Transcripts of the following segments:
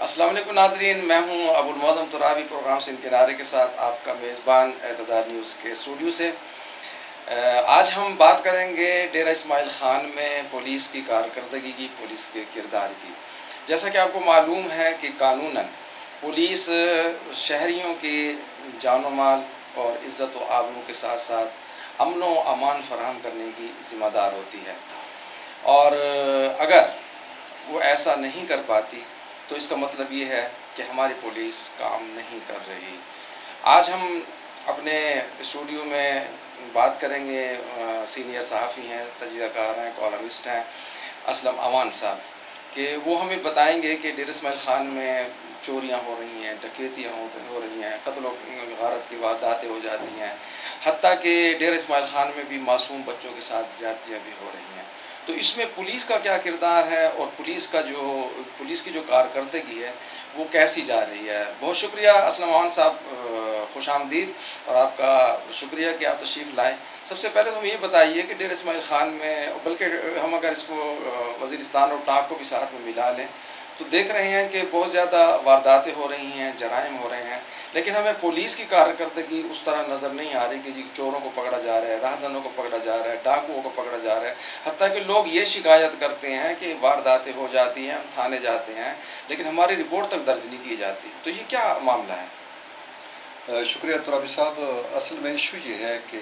वालेकुम नाजरीन, मैं हूँ अबुल मौज़म तुराबी प्रोग्राम से किनारे के साथ आपका मेज़बान एतदार न्यूज़ के स्टूडियो से। आज हम बात करेंगे डेरा इसमाइल ख़ान में पुलिस की कारकर्दगी की, पुलिस के किरदार की। जैसा कि आपको मालूम है कि कानूनन पुलिस शहरीों की जान माल और इज़्ज़त व आबरू के साथ साथ अमन व अमान फराहम करने की ज़िम्मेदार होती है। और अगर वो ऐसा नहीं कर पाती तो इसका मतलब ये है कि हमारी पुलिस काम नहीं कर रही। आज हम अपने स्टूडियो में बात करेंगे आ, सीनियर सहाफ़ी हैं तजर्कार हैं कॉलमिस्ट हैं असलम अवान साहब कि वो हमें बताएँगे कि डेर इसमाइल ख़ान में चोरियाँ हो रही हैं डकैतियाँ हो, हो रही हैं कत्ल गारत की वारदातें हो जाती हैं हती कि डेर इसमाइल ख़ान में भी मासूम बच्चों के साथ ज़्यादतियाँ भी हो रही हैं। तो इसमें पुलिस का क्या किरदार है और पुलिस का जो, पुलिस की जो कारकर्दगी है, वो कैसी जा रही है? बहुत शुक्रिया असलम साहब खुश आमदीद और आपका शुक्रिया कि आप तशरीफ़ लाएँ। सबसे पहले तो हम ये बताइए कि डेर इसमाइल ख़ान में, बल्कि हम अगर इसको वज़ीरस्तान और टाक को भी साथ में मिला लें तो देख रहे हैं कि बहुत ज़्यादा वारदातें हो रही हैं, जराइम हो रहे हैं, लेकिन हमें पुलिस की कारकर्दगी उस तरह नज़र नहीं आ रही कि जी चोरों को पकड़ा जा रहा है, राहजनों को पकड़ा जा रहा है, डाकुओं को पकड़ा जा रहा है। हती कि लोग ये शिकायत करते हैं कि वारदातें हो जाती हैं हम थाने जाते हैं, लेकिन हमारी रिपोर्ट तक दर्ज नहीं की जाती। तो ये क्या मामला है? शुक्रिया तुराबी साहब। असल में इशू ये है कि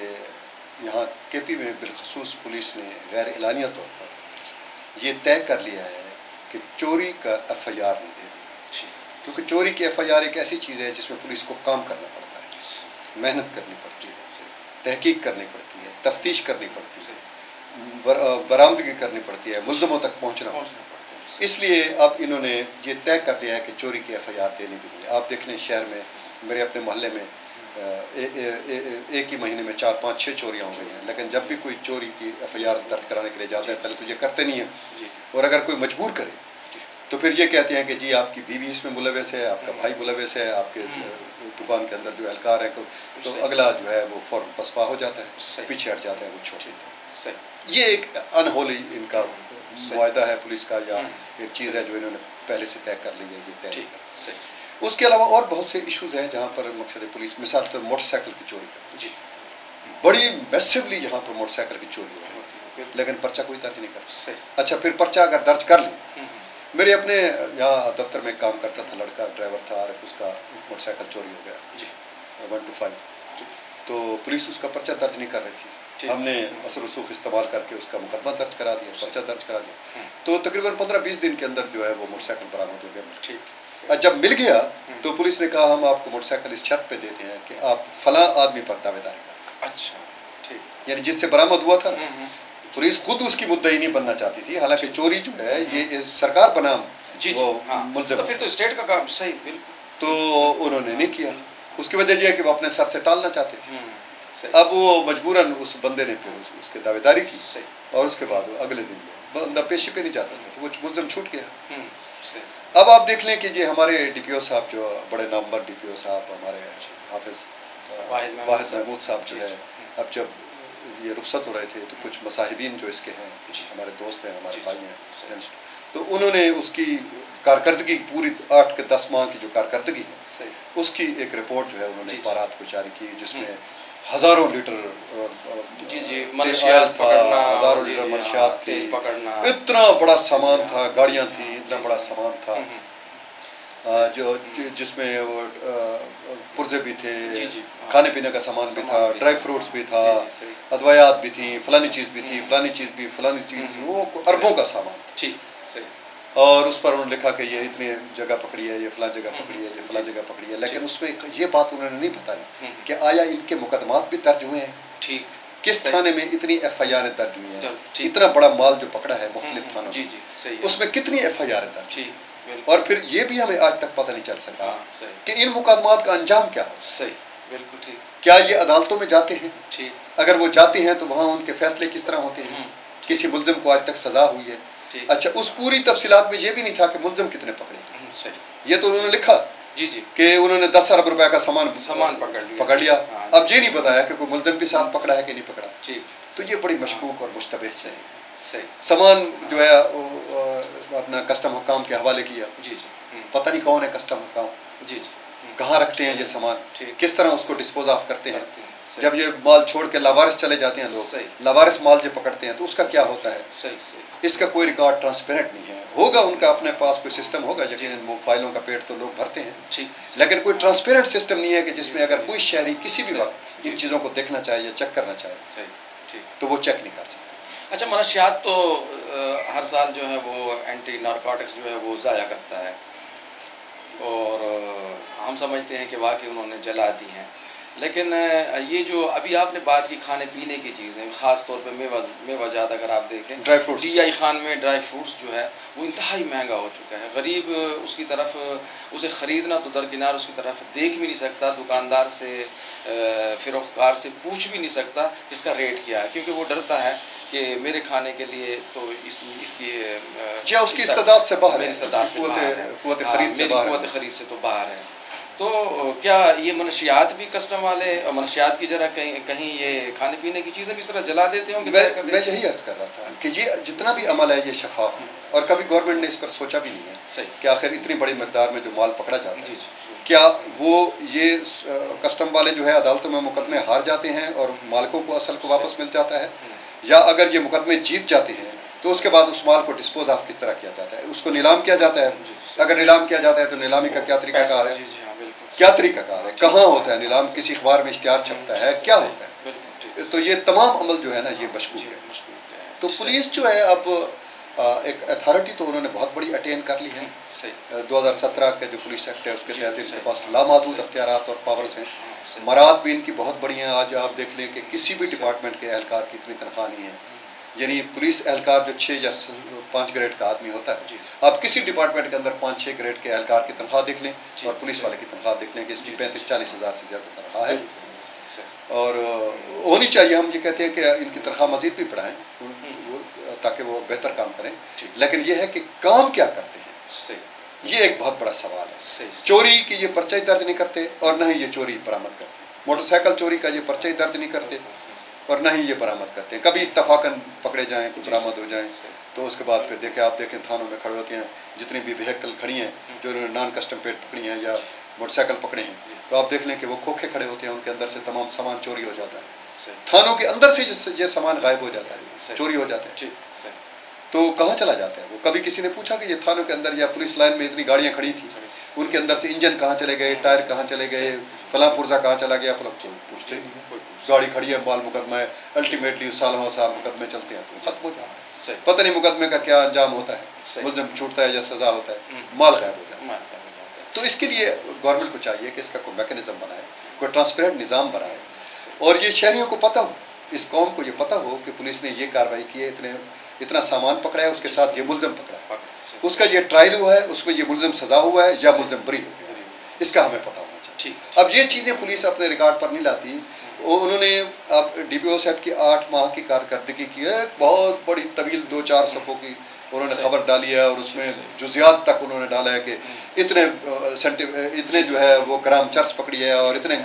यहाँ के पी में बिलखसूस पुलिस ने गैर एलानिया तौर पर यह तय कर लिया है कि चोरी का एफ़ आई आर नहीं दे दी क्योंकि चोरी की एफ़ आई आर एक ऐसी चीज़ है जिसमें पुलिस को काम करना पड़ता है। मेहनत करनी पड़ती है। तहकीक करनी पड़ती है। तफ्तीश करनी पड़ती है। बर, बरामदगी करनी पड़ती है। मुलजमों तक पहुँचना पड़ता है। इसलिए अब इन्होंने ये तय कर दिया है कि चोरी की एफ़ आई आर देनी भी नहीं आप देख लें शहर में मेरे अपने मोहल्ले में ए, ए, ए, एक ही महीने में चार पाँच छः चोरियाँ हो गई हैं। लेकिन जब भी कोई चोरी की एफ़ आई आर दर्ज कराने के लिए जाते हैं पहले तो ये करते नहीं हैं। और अगर कोई मजबूर करे तो फिर ये कहते हैं कि जी आपकी बीवी इसमें मुलवस है आपका भाई मुलवस है आपके हम्म। दुकान के अंदर जो एहलकार है तो अगला जो है वो फ़ौर पसपा हो जाता है पीछे हट जाता है वो छोड़ देते हैं ये एक अनहोली इनका मुआदा है पुलिस का या हम्म। एक चीज़ है जो इन्होंने पहले से तय कर ली है ये तय उसके अलावा और बहुत से इश्यूज़ हैं जहाँ पर मकसद पुलिस मिसाल तो मोटरसाइकिल की चोरी का जी। बड़ी मैसिवली यहाँ पर मोटरसाइकिल की चोरी हो रही है। लेकिन पर्चा कोई दर्ज नहीं करता। अच्छा फिर पर्चा अगर दर्ज कर ली। हम्म, मेरे अपने यहाँ दफ्तर में काम करता था लड़का ड्राइवर था आरिफ उसका मोटरसाइकिल चोरी हो गया। जी। वन टू फाइव तो पुलिस उसका पर्चा दर्ज नहीं कर रही थी। हमने असर रसूख इस्तेमाल करके उसका मुकदमा दर्ज करा दिया पर्चा दर्ज करा दिया। हम्म। तो तकरीबन पंद्रह बीस दिन के अंदर जो है वो मोटरसाइकिल बरामद हो गया। ठीक। जब मिल गया हम्म। तो पुलिस ने कहा हम आपको मोटरसाइकिल इस शर्त पे देते हैं कि आप फला आदमी पर दावेदारी करते अच्छा ठीक। यानी जिससे बरामद हुआ था ना। हम्म, पुलिस खुद उसकी मुद्दई नहीं बनना चाहती थी। हालाँकि चोरी जो है ये सरकार बनाम जी वो हाँ। मुलजम तो फिर तो स्टेट का काम सही बिल्कुल। तो उन्होंने नहीं किया। उसकी वजह यह है कि वो अपने सर से टालना चाहते थे। हम्म, अब वो मजबूरन उस बंदे ने फिर उस, उसके दावेदारी की। और उसके बाद अगले दिन बंदा पेशी पे नहीं जाता था तो वो मुलजम छूट गया। हम्म, अब आप देख लें कि ये हमारे डी पी ओ साहब जो बड़े नंबर डी पी ओ साहब हमारे हाफिज वाहिद महमूद साहब जो है अब जब ये रुख्सत हो रहे थे तो कुछ मसाहिबीन जो इसके हैं हमारे दोस्त हैं हमारे भाई हैं तो उन्होंने उसकी कारकर्दगी पूरी आठ के दस माह की जो कारकर्दगी है उसकी एक रिपोर्ट जो है उन्होंने बारात को जारी की जिसमें हम्म। हज़ारों लीटर जी जी हज़ारों लीटर मनशियात थी इतना बड़ा सामान था गाड़ियाँ थी इतना बड़ा सामान था हम्म, हम्म। जो जिसमें वो पुर्जे भी थे हाँ। खाने पीने का सामान भी था ड्राई फ्रूट्स भी था अदवायात भी थी फलानी चीज़ भी थी हम्म। फलानी चीज़ भी फलानी चीज़। वो अरबों का सामान ठीक और उस पर उन्होंने लिखा कि ये इतनी जगह पकड़ी है ये फला जगह पकड़ी है ये फला जगह पकड़ी है। लेकिन उसमें ये बात उन्होंने नहीं बताई हम्म। कि आया इनके मुकदमात भी दर्ज हुए हैं। ठीक। किस थाने में इतनी एफ़ आई आर दर्ज हुई है? इतना बड़ा माल जो पकड़ा है मुख्तलिफ़ थानों में। उसमें कितनी एफ़ आई आर दर्ज और फिर ये भी हमें आज तक पता नहीं चल सका हाँ, कि इन मुकदमात का अंजाम क्या हो। सही बिल्कुल ठीक। क्या ये अदालतों में जाते हैं? ठीक। अगर वो जाते हैं तो वहाँ उनके फैसले किस तरह होते हैं? हम्म, किसी मुलजम को आज तक सजा हुई है? अच्छा उस पूरी तफसीलात में ये भी नहीं था कि मुलजम कितने पकड़े हम्म, ये तो उन्होंने लिखा जी जी। कि उन्होंने दस अरब रुपए का सामान सामान पकड़ लिया। पकड़ लिया। हाँ, अब ये नहीं बताया कि कोई मुलजम भी साथ पकड़ा है कि नहीं पकड़ा। तो ये बड़ी मशकूक और मुश्तबे सही सामान जो है अपना कस्टम हुकाम के हवाले किया। जी जी। हम्म, पता नहीं कौन है कस्टम हुकाम। जी जी। हम्म, कहाँ रखते हैं ये सामान? किस तरह उसको डिस्पोज ऑफ़ करते हैं? हैं, जब ये माल छोड़ के लावारिस चले जाते हैं लोग लावारिस माल जो पकड़ते हैं तो उसका क्या होता है? सही सही। इसका कोई रिकॉर्ड ट्रांसपेरेंट नहीं है। होगा उनका अपने पास कोई सिस्टम होगा यकीन वो फाइलों का पेट तो लोग भरते हैं। ठीक लेकिन कोई ट्रांसपेरेंट सिस्टम नहीं है कि जिसमें अगर कोई शहरी किसी भी वक्त इन चीज़ों को देखना चाहे या चेक करना चाहे तो वो चेक नहीं कर सकता। अच्छा मनशियात तो हर साल जो है वो एंटी नारकोटिक्स जो है वो ज़ाया करता है। और हम समझते हैं कि वाकई उन्होंने जला दी हैं। लेकिन ये जो अभी आपने बात की खाने पीने की चीज़ें ख़ास तौर पे मेवा मेवा जात अगर आप देखें dry fruits D I Khan में ड्राई फ्रूट्स जो है वो इंतहाई महँगा हो चुका है गरीब उसकी तरफ़ उसे ख़रीदना तो दरकिनार उसकी तरफ़ देख भी नहीं सकता दुकानदार से फिरोख्तकार से पूछ भी नहीं सकता इसका रेट क्या है क्योंकि वो डरता है कि मेरे खाने के लिए तो इस इसकी जी, उसकी इस से बाहर है, से बाहर है। हाँ, खरीद से बाहर है। खरीद से तो बाहर है तो क्या ये मनशियात भी कस्टम वाले मनशियात की जरा कहीं कहीं ये खाने पीने की चीज़ें भी इस तरह जला देते होंगे? मैं मैं यही अर्ज़ कर रहा था कि ये जितना भी अमल है ये शफाफ है। और कभी गवर्नमेंट ने इस पर सोचा भी नहीं है सही। कि आखिर इतनी बड़ी मकदार में जो माल पकड़ा जाता है क्या वो ये कस्टम वाले जो है अदालतों में मुकदमे हार जाते हैं और मालिकों को असल को वापस मिल जाता है? या अगर ये मुकदमे जीत जाते हैं तो उसके बाद उस माल को डिस्पोज ऑफ़ किस तरह किया जाता है? उसको नीलाम किया जाता है? अगर नीलाम किया जाता है तो नीलामी का क्या तरीका कार है? क्या तरीका कार है? कहाँ होता है नीलाम? किसी अखबार में इश्तहार छपता है? क्या होता है? तो ये तमाम अमल जो है ना ये मशकूक है। तो पुलिस जो है अब एक अथॉरिटी तो उन्होंने बहुत बड़ी अटेन कर ली है। दो हज़ार सत्रह के जो पुलिस एक्ट है उसके तहत इनके पास लामहदूद अख्तियार और पावर्स हैं। हाँ, मराद भी इनकी बहुत बड़ी हैं। आज आप देख लें कि किसी भी डिपार्टमेंट के एहलकार की इतनी तनख्वाह नहीं है। यानी पुलिस एहलकार जो छः या पाँच ग्रेड का आदमी होता है। आप किसी डिपार्टमेंट के अंदर पाँच छः ग्रेड के एहलकार की तनख्वाह देख लें और पुलिस वाले की तनख्वाह देख लें कि इसकी पैंतीस चालीस हज़ार से ज़्यादा तनख्वाह है। और होनी चाहिए हम ये कहते हैं कि इनकी तनख्वाह मजीद भी बढ़ाएँ ताकि वो बेहतर काम करें। लेकिन ये है कि काम क्या करते हैं? ये एक बहुत बड़ा सवाल है। चोरी की ये पर्चा दर्ज नहीं करते और न ही ये चोरी बरामद करते। मोटरसाइकिल चोरी का ये पर्चा दर्ज नहीं करते। और ना ही ये बरामद करते हैं। कभी इतफाकन पकड़े जाएँ कुछ बरामद हो जाएँ तो उसके बाद फिर देखें आप देखें थानों में खड़े होते हैं जितनी भी व्हीकल खड़ी हैं जो। नॉन कस्टम पेड पकड़ी हैं या मोटरसाइकिल पकड़े हैं तो आप देख लें कि वो खोखे खड़े होते हैं उनके अंदर से तमाम सामान चोरी हो जाता है। थानों के अंदर से जिससे ये सामान गायब हो जाता है चोरी हो जाता है। तो कहाँ चला जाता है? वो कभी किसी ने पूछा कि ये थानों के अंदर या पुलिस लाइन में इतनी गाड़ियाँ खड़ी थी? उनके अंदर से इंजन कहाँ चले गए? टायर कहाँ चले गए? फला पुर्जा कहाँ चला गया? फला पूछते ही। नहीं है गाड़ी खड़ी है माल मुकदमा है। अल्टीमेटली सालों साल मुकदमे चलते हैं तो खत्म हो जाता है। पता नहीं मुकदमे का क्या अंजाम होता है। मुलजम छूटता है या सजा होता है। हम्म। माल गायब हो जाता है। हैं। तो इसके लिए गवर्नमेंट को चाहिए कि इसका कोई मैकेनिज्म बनाए कोई ट्रांसपेरेंट निज़ाम बनाए। और ये शहरियों को पता हो इस कौम को ये पता हो कि पुलिस ने ये कार्रवाई की है इतने इतना सामान पकड़ा है उसके साथ ये मुलजम पकड़ा है। उसका ये ट्रायल हुआ है उसमें ये मुलजम सजा हुआ है या मुलजम बरी हो गया है। इसका हमें पता होना चाहिए। अब ये चीज़ें पुलिस अपने रिकॉर्ड पर नहीं लाती। उन्होंने अब डी पी ओ साहब की आठ माह की कारकर्दगी की है। बहुत बड़ी तवील दो चार सफ़ों की उन्होंने खबर डाली है और उसमें जुजियात तक उन्होंने डाला है कि इतने इतने जो है वो ग्राम चर्च पकड़ी है और इतने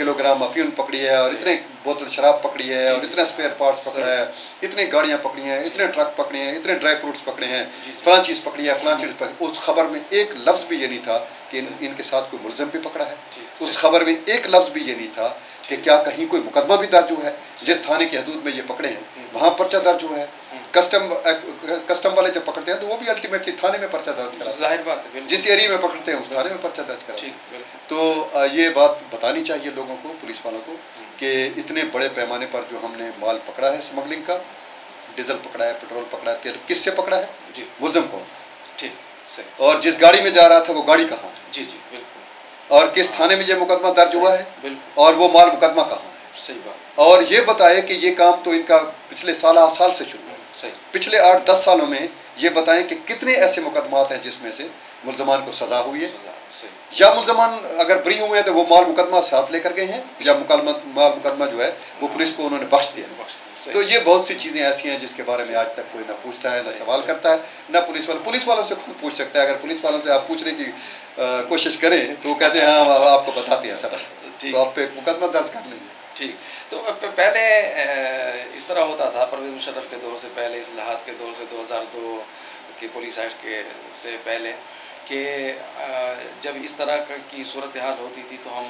किलोग्राम अफीम पकड़ी है और इतने बोतल शराब पकड़ी है और इतने स्पेयर पार्ट्स पकड़ा है इतनी गाड़ियाँ पकड़ी हैं इतने ट्रक पकड़े हैं इतने ड्राई फ्रूट्स पकड़े हैं। फलां चीज़ पकड़ी है फलां चीज़ पकड़ी उस खबर में एक लफ्ज़ भी ये नहीं था कि इन, इनके साथ कोई मुलजम भी पकड़ा है। उस खबर में एक लफ्ज़ भी ये नहीं था कि क्या कहीं कोई मुकदमा भी दर्ज हुआ है। जिस थाने की हदूद में ये पकड़े हैं वहाँ पर्चा दर्ज हुआ है। कस्टम कस्टम वाले जब पकड़ते हैं तो वो भी अल्टीमेटली थाने में पर्चा दर्ज कराते हैं। ज़ाहिर बात है जिस एरिया में पकड़ते हैं उस थाने में पर्चा दर्ज कराते हैं। तो ये बात बतानी चाहिए लोगों को पुलिस वालों को कि इतने बड़े पैमाने पर जो हमने माल पकड़ा है स्मगलिंग का डीजल पकड़ा है पेट्रोल पकड़ा है तेल किससे पकड़ा है? जी। मुलजम कौन? ठीक सही। और जिस गाड़ी में जा रहा था वो गाड़ी कहाँ है? जी जी बिल्कुल। और किस थाने में ये मुकदमा दर्ज हुआ है? बिल्कुल। और वो माल मुकदमा कहाँ है? सही बात। और ये बताए कि ये काम तो इनका पिछले साल आठ साल से शुरू सही। पिछले आठ दस सालों में ये बताएँ कि कितने ऐसे मुकदमात हैं जिसमें से मुलजमान को सजा हुई है? या मुलजमान अगर बरी हुए हैं तो वो माल मुकदमा साथ लेकर गए हैं? या मुकदमा माल मुकदमा जो है वो पुलिस को उन्होंने बख्श दिया है। तो ये बहुत सी चीज़ें ऐसी हैं जिसके बारे में आज तक कोई ना पूछता है ना सवाल करता है ना पुलिस वाले पुलिस वालों से कौन पूछ सकता है? अगर पुलिस वालों से आप पूछने की कोशिश करें तो कहते हैं हाँ आपको बताते हैं सर। तो आप पे मुकदमा दर्ज कर लेंगे। ठीक। तो पहले इस तरह होता था परवेज मुशर्रफ के दौर से पहले, इस लहात के दौर से 2002 के पुलिस एक्ट के, से पहले कि जब इस तरह की सूरत हाल होती थी तो हम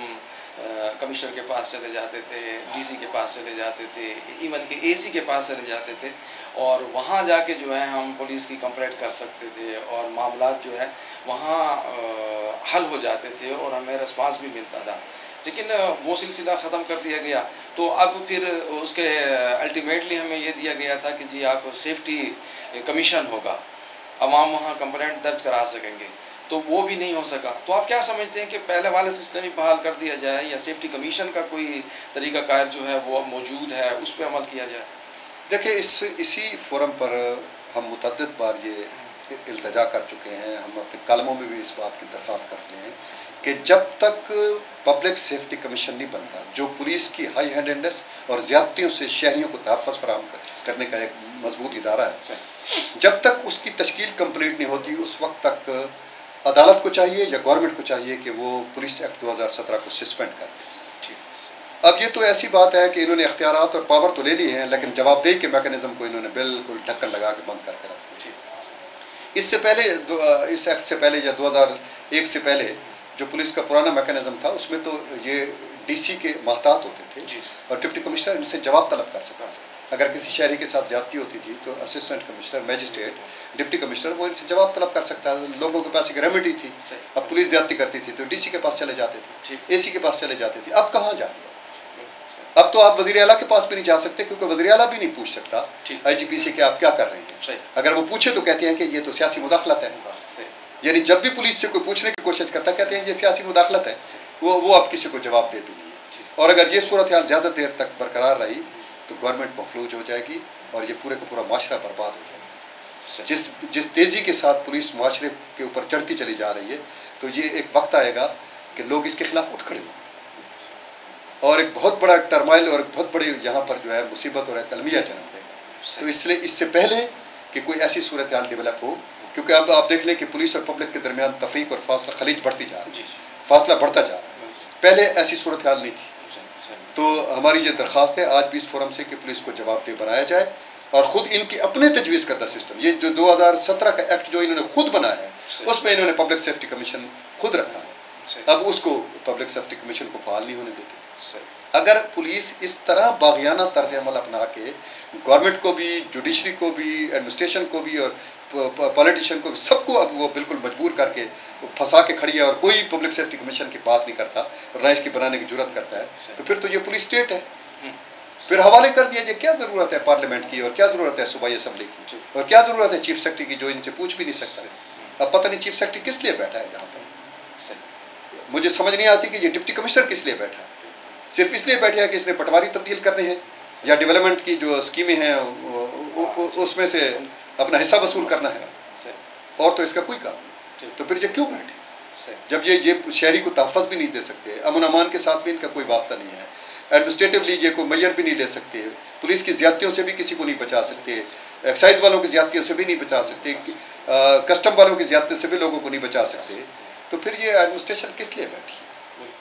कमिश्नर के पास चले जाते थे, डीसी के पास चले जाते थे, इवन के एसी के पास चले जाते थे, और वहाँ जाके जो है, हम पुलिस की कंप्लेंट कर सकते थे, और मामला जो है, वहाँ हल हो जाते थे, और हमें रिस्पांस भी मिलता था। लेकिन वो सिलसिला ख़त्म कर दिया गया। तो अब फिर उसके अल्टीमेटली हमें ये दिया गया था कि जी आप सेफ्टी कमीशन होगा। अवाम वहाँ कंप्लेंट दर्ज करा सकेंगे। तो वो भी नहीं हो सका। तो आप क्या समझते हैं कि पहले वाले सिस्टम ही बहाल कर दिया जाए या सेफ्टी कमीशन का कोई तरीका कार जो है वो मौजूद है, उस पर अमल किया जाए? देखिए, इस, इसी फोरम पर हम मुतद बार ये इल्तजा कर चुके हैं हम अपने कलमों में भी इस बात की दरख्वास्त करते हैं कि जब तक पब्लिक सेफ्टी कमीशन नहीं बनता जो पुलिस की हाई हैंडेडनेस और ज़्यादतियों से शहरीों को तहफ़ फराम करने का एक मज़बूत इदारा है। जब तक उसकी तश्कील कंप्लीट नहीं होती उस वक्त तक अदालत को चाहिए या गवर्नमेंट को चाहिए कि वो पुलिस एक्ट 2017 को सस्पेंड कर दे। अब ये तो ऐसी बात है कि इन्होंने अख्तियार और पावर तो ले ली हैं लेकिन जवाबदेही के मेकनिज़म को इन्होंने बिल्कुल ढक्कन लगा के बंद करके रख इससे पहले इस एक्ट से पहले या 2001 से पहले जो पुलिस का पुराना मैकेनिज्म था उसमें तो ये डीसी के महतात होते थे और डिप्टी कमिश्नर इनसे जवाब तलब कर सका अगर किसी शहरी के साथ ज्यादती होती थी तो assistant commissioner magistrate deputy commissioner वो इनसे जवाब तलब कर सकता है लोगों के पास एक रेमेडी थी। अब पुलिस ज्यादती करती थी तो डीसी के पास चले जाते थे। एसी के पास चले जाते थे। अब कहाँ जाए अब तो आप वज़ीर अला के पास भी नहीं जा सकते क्योंकि वजी अला भी नहीं पूछ सकता। आई जी पी सी के आप क्या कर रहे हैं? अगर वो पूछे तो कहते हैं कि ये तो सियासी मुदाखलत है। यानी जब भी पुलिस से कोई पूछने की कोशिश करता कहते हैं ये सियासी मुदाखलत है। वो वो आप किसी को जवाब दे भी नहीं है। और अगर ये सूरत हाल ज़्यादा देर तक बरकरार रही तो गवर्नमेंट मफलूज हो जाएगी और ये पूरे का पूरा माशरा बर्बाद हो जाएगा। जिस जिस तेज़ी के साथ पुलिस माशरे के ऊपर चढ़ती चली जा रही है तो ये एक वक्त आएगा कि लोग इसके खिलाफ उठ खड़े होंगे और एक बहुत बड़ा टर्माइल और बहुत बड़ी यहाँ पर जो है मुसीबत और अलमिया जन्म देगा। तो इसलिए इससे पहले कि कोई ऐसी सूरत हाल डेवलप हो क्योंकि अब आप देख लें कि पुलिस और पब्लिक के दरमियान तफरीक और फासला खलीज बढ़ती जा रही है। फासला बढ़ता जा रहा है। पहले ऐसी सूरत हाल नहीं थी। तो हमारी ये दरख्वास्त है आज भी इस फोरम से कि पुलिस को जवाबदेह बनाया जाए और ख़ुद इनकी अपने तजवीज़ करता सिस्टम ये जो 2017 का एक्ट जो इन्होंने खुद बनाया है उसमें इन्होंने पब्लिक सेफ्टी कमीशन खुद रखा है। अब उसको पब्लिक सेफ्टी कमीशन को फाल नहीं होने देते। अगर पुलिस इस तरह बागियाना तर्ज अमल अपना के गवर्नमेंट को भी जुडिशरी को भी एडमिनिस्ट्रेशन को भी और पॉलिटिशियन को भी सबको अब वो बिल्कुल मजबूर करके फंसा के खड़ी है और कोई पब्लिक सेफ्टी कमीशन की बात नहीं करता और ना इसकी बनाने की ज़रूरत करता है तो फिर तो ये पुलिस स्टेट है। हम्म। फिर हवाले कर दिया क्या ज़रूरत है पार्लियामेंट की और क्या ज़रूरत है सूबाई असम्बली की? और क्या ज़रूरत है चीफ सेक्रेटरी की जो इनसे पूछ भी नहीं सकता? अब पता नहीं चीफ सेक्रेटरी किस लिए बैठा है यहाँ पर? मुझे समझ नहीं आती कि ये डिप्टी कमिश्नर किस लिए बैठा है। सिर्फ़ इसलिए बैठे हैं कि इसने पटवारी तब्दील करने हैं या डेवलपमेंट की जो स्कीमें हैं उसमें से अपना हिस्सा वसूल करना है। और तो इसका कोई काम नहीं। तो फिर ये क्यों बैठे? जब ये ये शहरी को तहफ़ भी नहीं दे सकते अमन अमान के साथ भी इनका कोई वास्ता नहीं है। एडमिनिस्ट्रेटिवली ये कोई मैयर भी नहीं ले सकते। पुलिस की ज्यादतियों से भी किसी को नहीं बचा सकते। एक्साइज वालों की ज्यादतियों से भी नहीं बचा सकते। कस्टम वालों की ज्यादती से भी लोगों को नहीं बचा सकते। तो फिर ये एडमिनिस्ट्रेशन किस लिए बैठी है?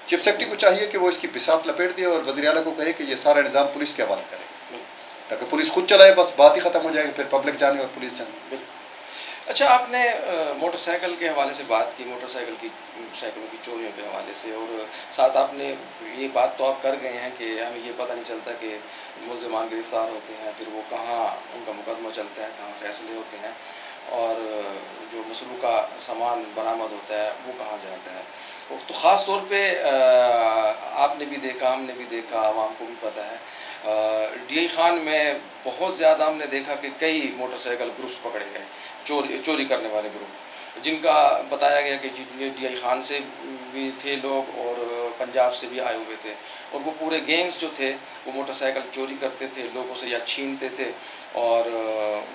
चीफ सेक्रेटरी को चाहिए कि वो इसकी बिसात लपेट दे और वजी को कहे कि ये सारा निज़ाम पुलिस के हवाले करे। ताकि पुलिस खुद चलाए, बस बात ही ख़त्म हो जाएगी, फिर पब्लिक जाने और पुलिस जाने। अच्छा आपने मोटरसाइकिल के हवाले से बात की, मोटरसाइकिल की, साइकिलों की चोरियों के हवाले से, और साथ आपने ये बात तो आप कर गए हैं कि हमें ये पता नहीं चलता कि मुलजमान गिरफ़्तार होते हैं, फिर वो कहाँ, उनका मुकदमा चलता है, कहाँ फैसले होते हैं, और जो मसलू का सामान बरामद होता है, वो कहाँ जाता है। तो ख़ास तौर पे आपने भी देखा, हमने भी देखा आवाम को भी पता है। डीआई खान में बहुत ज़्यादा हमने देखा कि कई मोटरसाइकिल ग्रुप्स पकड़े गए, चोरी चोरी करने वाले ग्रुप। जिनका बताया गया कि डी खान से भी थे लोग और पंजाब से भी आए हुए थे। और वो पूरे गैंग्स जो थे, वो मोटरसाइकिल चोरी करते थे, लोगों से या छीनते थे और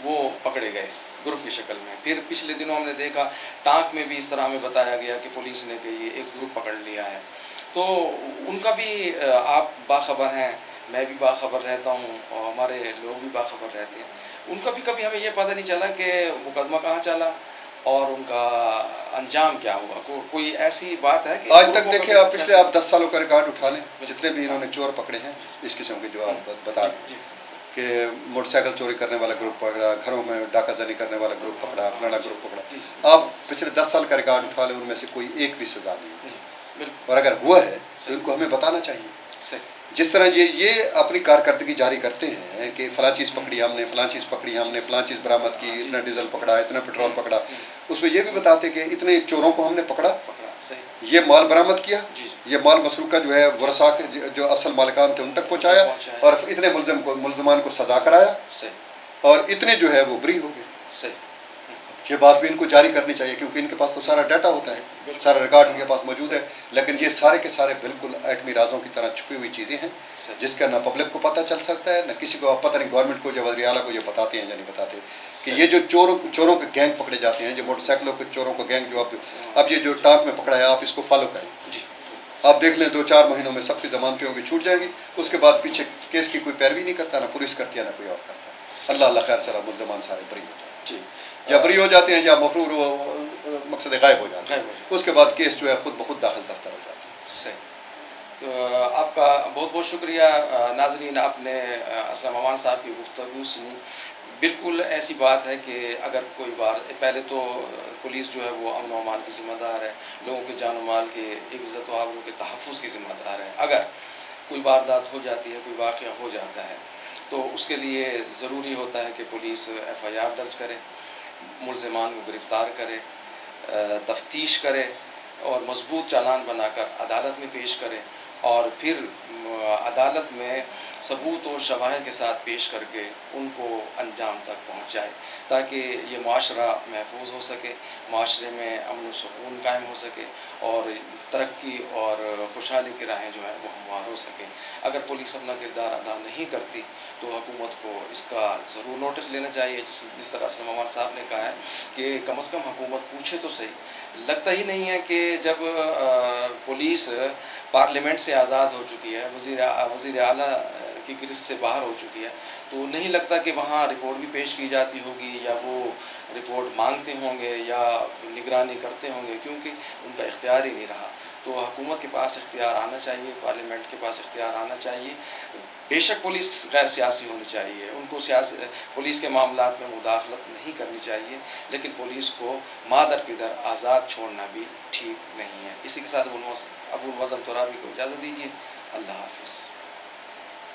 वो पकड़े गए। ग्रुप की शक्ल में। फिर पिछले दिनों हमने देखा टाँक में भी इस तरह हमें बताया गया कि पुलिस ने कि ये एक ग्रुप पकड़ लिया है। तो उनका भी आप बाखबर हैं मैं भी बाखबर रहता हूँ और हमारे लोग भी बाखबर रहते हैं। उनका भी कभी हमें ये पता नहीं चला कि मुकदमा कहाँ चला और उनका अंजाम क्या हुआ। को, कोई ऐसी बात है कि आज तक देखिए आप पिछले आप दस सालों का रिकॉर्ड उठा लें जितने भी इन्होंने चोर पकड़े हैं इस किस्म के जो आप बता रहे हैं। कि मोटरसाइकिल चोरी करने वाला ग्रुप पकड़ा घरों में डाका जनी करने वाला ग्रुप पकड़ा फलाना ग्रुप पकड़ा। आप पिछले दस साल का रिकॉर्ड उठा लें उनमें से कोई एक भी सजा नहीं और अगर हुआ है तो इनको हमें बताना चाहिए। जिस तरह ये ये अपनी कारकर्दगी जारी करते हैं कि फला चीज़ पकड़ी हमने फला चीज़ पकड़ी हमने फला चीज़ बरामद की इतना डीजल पकड़ा इतना पेट्रोल पकड़ा उसमें ये भी बताते कि इतने चोरों को हमने पकड़ा। ये माल बरामद किया? ये माल मसरूका जो है वरसा के जो असल मालिकान थे उन तक पहुँचाया और इतने मुलजम को मुलजमान को सजा कराया। और इतने जो है वो बरी हो गए। ये बात भी इनको जारी करनी चाहिए क्योंकि इनके पास तो सारा डाटा होता है। सारा रिकॉर्ड इनके पास मौजूद है। लेकिन ये सारे के सारे बिल्कुल एटमी राजों की तरह छुपी हुई चीज़ें हैं जिसका ना पब्लिक को पता चल सकता है ना किसी को पता नहीं गवर्नमेंट को या वजी को ये बताते हैं या नहीं बताते। कि ये जो चोरों चोरों के गैंग पकड़े जाते हैं जो मोटरसाइकिलों के चोरों का गैंग जो अब अब ये जो टाँक में पकड़ा है आप इसको फॉलो करें। आप देख लें दो चार महीनों में सबकी जमानतें होगी छूट जाएँगी। उसके बाद पीछे केस की कोई पैरवी नहीं करता ना पुलिस करती है ना कोई और करता है। अल्लाह अल्लाह खैर सरा मुलजमान सारे बरी हो जाए या बरी हो जाते हैं या मफरूर मकसद गायब हो जाते हैं। उसके बाद केस जो है खुद ब खुद दाखिल दफ्तर हो जाता है। सही। तो आपका बहुत बहुत शुक्रिया नाजरीन आपने असलम अमान साहब की गुफ्तु सुनी। बिल्कुल ऐसी बात है कि अगर कोई बार, पहले तो पुलिस जो है वो अमन अमान की ज़िम्मेदार है, लोगों के जान माल के इज़्ज़त वाबरों के तहफ़ की ज़िम्मेदार है। अगर कोई वारदात हो जाती है, कोई वाक़ हो जाता है तो उसके लिए ज़रूरी होता है कि पुलिस एफ़ आई आर दर्ज करे, मुलजमान को गिरफ़्तार करे तफ्तीश करे और मज़बूत चालान बनाकर अदालत में पेश करें और फिर अदालत में सबूत और शवाहद के साथ पेश करके उनको अंजाम तक पहुँच जाए ताकि ये माशरा महफूज हो सके, माशरे में अमन सुकून कायम हो सके और तरक्की और खुशहाली की राहें जो हैं वो हमवार हो सकें। अगर पुलिस अपना किरदार अदा नहीं करती तो हुकूमत को इसका ज़रूर नोटिस लेना चाहिए, जिस जिस तरह असलम अमान साहब ने कहा है कि कम अज़ कम हुकूमत पूछे तो सही। लगता ही नहीं है कि जब पुलिस पार्लियामेंट से आज़ाद हो चुकी है वज़ी वज़ी अला की गिरफ्त से बाहर हो चुकी है। तो नहीं लगता कि वहाँ रिपोर्ट भी पेश की जाती होगी या वो रिपोर्ट मांगते होंगे या निगरानी करते होंगे क्योंकि उनका इख्तियार ही नहीं रहा। तो हुकूमत के पास इख्तियार आना चाहिए, पार्लियामेंट के पास इख्तियार आना चाहिए। बेशक पुलिस गैर सियासी होनी चाहिए, उनको सियासी, पुलिस के मामला में मुदाखलत नहीं करनी चाहिए, लेकिन पुलिस को मादर पिदर आज़ाद छोड़ना भी ठीक नहीं है। इसी के साथ अबुल वज़न तुराबी को इजाज़त दीजिए। अल्लाह हाफिज़।